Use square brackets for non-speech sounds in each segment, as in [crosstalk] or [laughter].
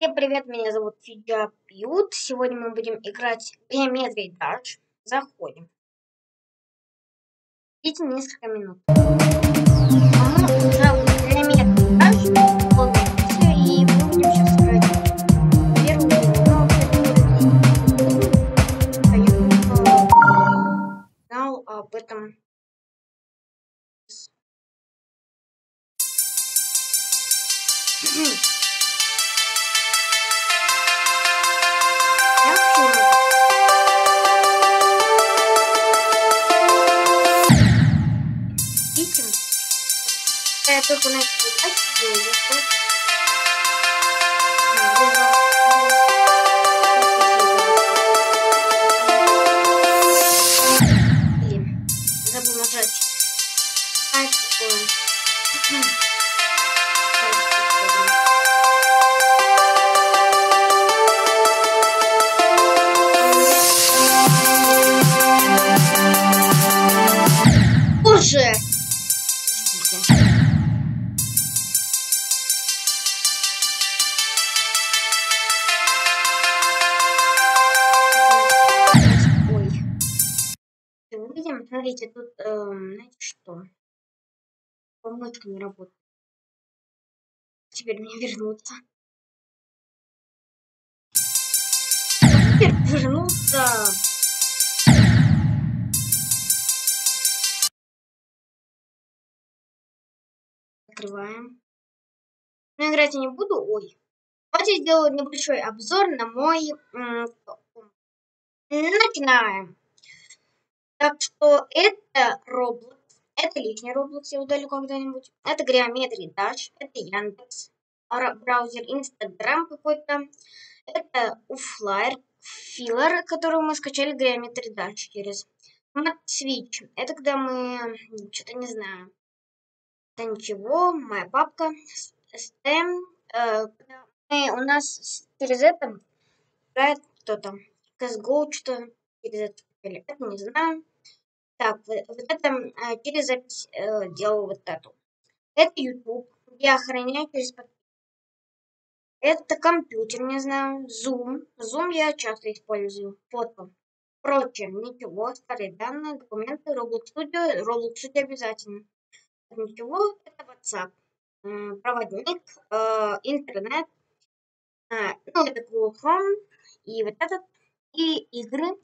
Всем привет, меня зовут Фиджа Пьют. Сегодня мы будем играть в Геометрии Даш. Заходим. Ждите несколько минут. А мы уже в Геометрии Даш. И мы будем сейчас играть первую. Знал об этом Mm-hmm. Я только начал играть, я Блин, забыл нажать. А, такое. [clears throat] смотрите, тут, э, знаете что? Помочка не работает. Теперь мне вернуться. Теперь вернуться. Открываем. Но играть я не буду. Ой. Давайте сделаю небольшой обзор на мой... Начинаем. Так что это Roblox. Это лишний Roblox, я удалю когда-нибудь. Это Geometry Dash. Это Яндекс. Браузер Instagram какой-то. Это Uflyer. Филлер, который мы скачали Geometry Dash через. Switch. Это когда мы... Что-то не знаю. Это ничего. Моя папка. STEM. Э, мы, у нас через это играет кто-то. CSGO что-то через это это не знаю. Так, вот это э, через запись э, делал вот эту. Это YouTube, я охраняю через. Это компьютер, не знаю, Zoom. Zoom я часто использую. Фото. Прочее, ничего, старые данные, документы, Roblox Studio, Roblox Studio обязательно. Ничего, это WhatsApp. Проводник, э, интернет, э, ну, это Google Chrome, и вот этот, и игры.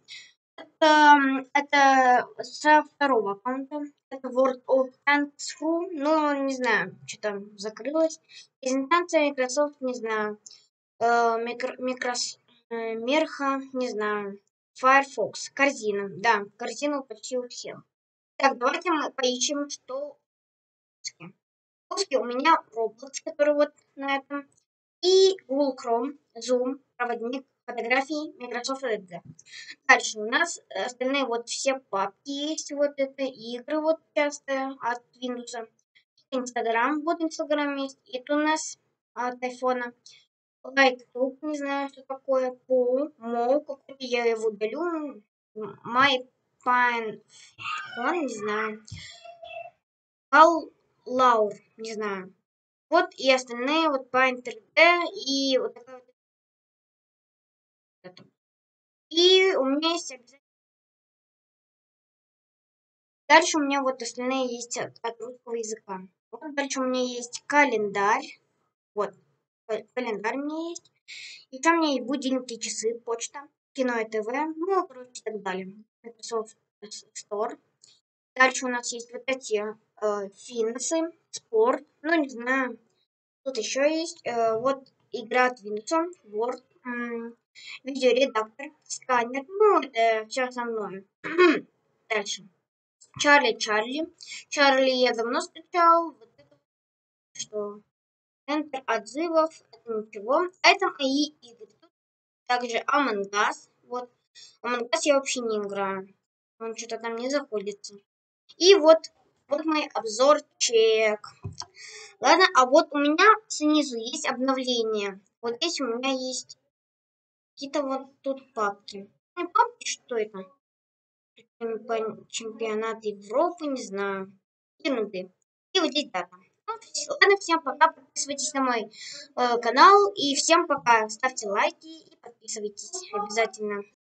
Это, это со второго аккаунта. Это World of Tanks Ru. Ну, не знаю, что там закрылось. Презентация Microsoft, не знаю. Э, микро, микрос, э, Мерха, не знаю. Firefox, корзина. Да, корзина почти у всех. Так, давайте мы поищем, что у меня Roblox, который вот на этом. И Google Chrome, Zoom, проводник, фотографии Microsoft Edge. Дальше у нас остальные вот все папки есть. Вот это игры вот часто от Windows. Инстаграм, вот Инстаграм есть. Это у нас от айфона. LikeTube, не знаю, что такое. По, Мо, какой-то я его удалю. My Pine Phone, не знаю. Ал Лаур, не знаю. Вот и остальные, вот Pine 3D и вот такая вот этом. И у меня есть обязательно... Дальше у меня вот остальные есть от, от русского языка. Вот дальше у меня есть календарь. Вот, календарь у меня есть. И там у меня есть будильники, часы, почта, кино и ТВ, ну, короче, и так далее. Microsoft Store. Дальше у нас есть вот эти э, финансы, спорт, ну, не знаю. Тут еще есть э, вот игра от Windows, Word, видеоредактор, сканер, ну, это все основное. [clears throat] Дальше. Чарли Чарли. Чарли я давно скачал. Вот это, что центр отзывов, это ничего. А это мои игры. Также Among Us. Вот. Among Us я вообще не играю. Он что-то там не заходится. И вот, вот мой обзорчик. Ладно, а вот у меня снизу есть обновление. Вот здесь у меня есть Какие-то вот тут папки. Не папки, что это? Чемпионат Европы, не знаю. Ерунды. И вот здесь дата. Ну, ладно, всем пока, подписывайтесь на мой э, канал, и всем пока, ставьте лайки и подписывайтесь обязательно.